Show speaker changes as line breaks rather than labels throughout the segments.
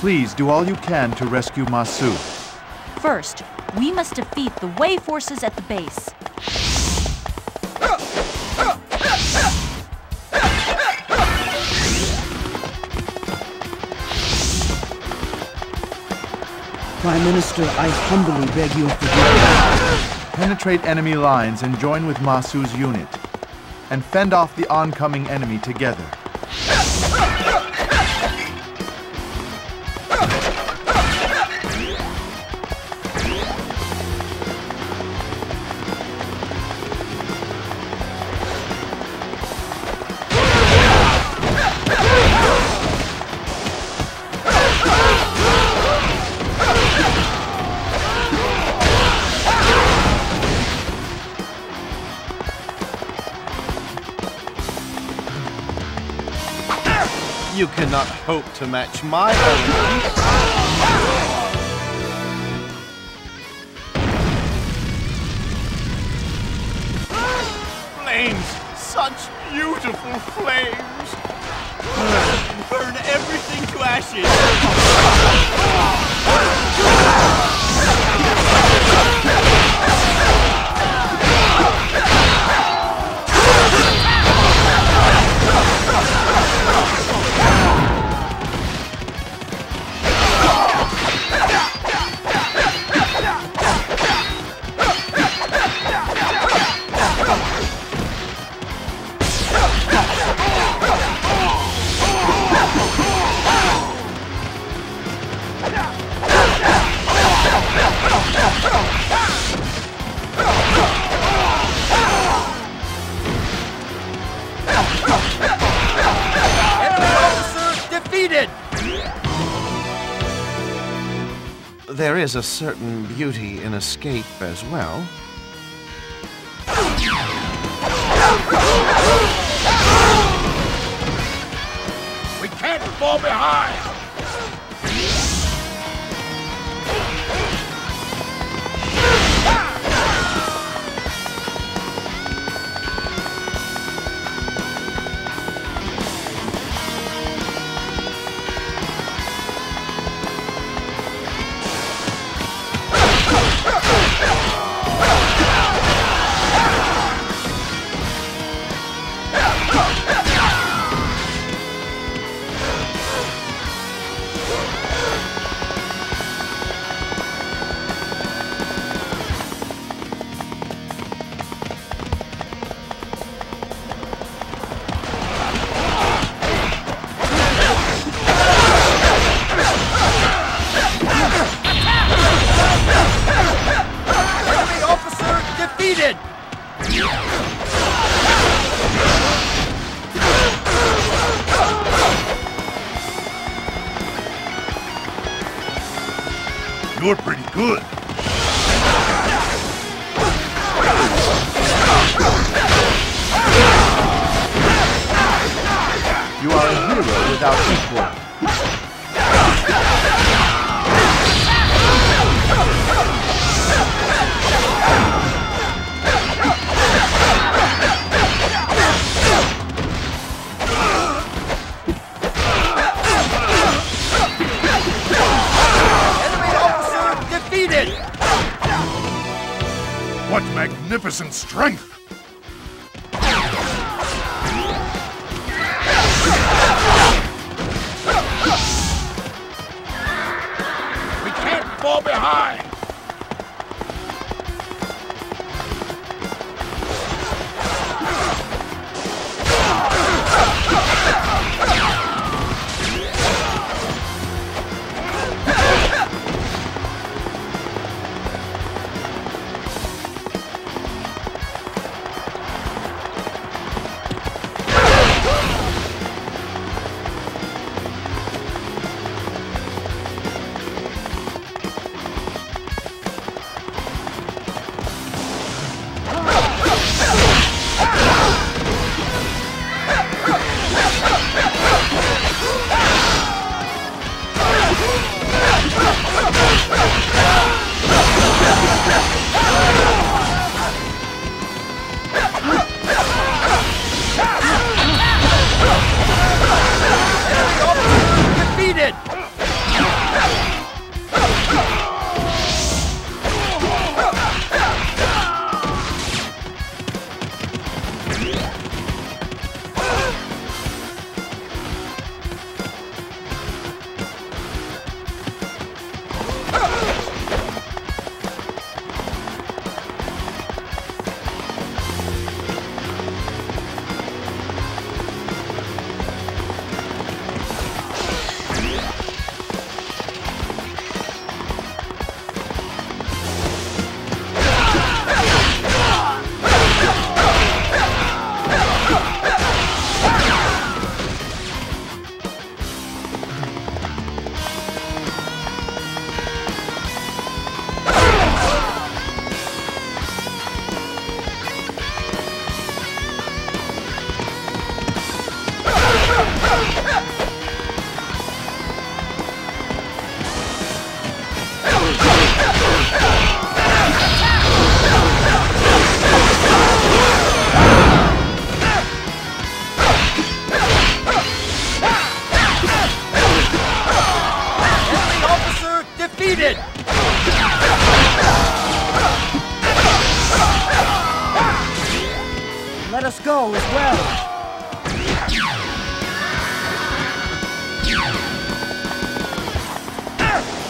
Please do all you can to rescue Ma Su.
First, we must defeat the Wei forces at the base.
Prime Minister, I humbly beg your forgiveness.
Penetrate enemy lines and join with Ma Su's unit. And fend off the oncoming enemy together.
You cannot hope to match my eloquence. Flames! Such beautiful flames! Burn everything to ashes! There is a certain beauty in escape as well.
We can't fall behind! Pretty good.
You are a hero without equal.
What magnificent strength! We can't fall behind!
go as well.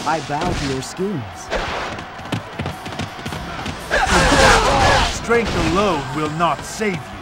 I bow to your schemes.
Strength alone will not save you.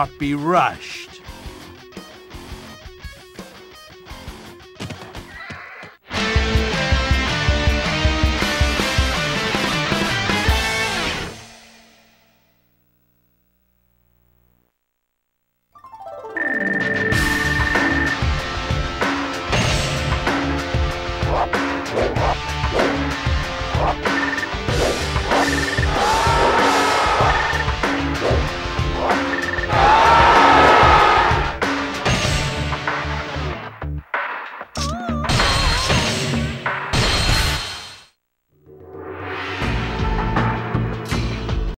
Cannot be rushed.